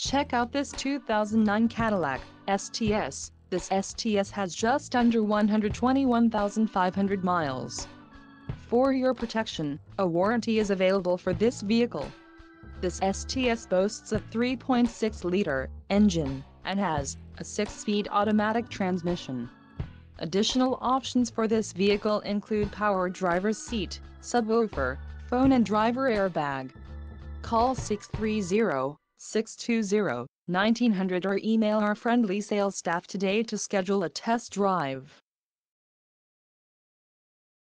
Check out this 2009 Cadillac STS. This STS has just under 121,500 miles. For your protection, a warranty is available for this vehicle. This STS boasts a 3.6-liter engine and has a 6-speed automatic transmission. Additional options for this vehicle include power driver's seat, subwoofer, phone and driver airbag. Call 630-620-1900 or email our friendly sales staff today to schedule a test drive.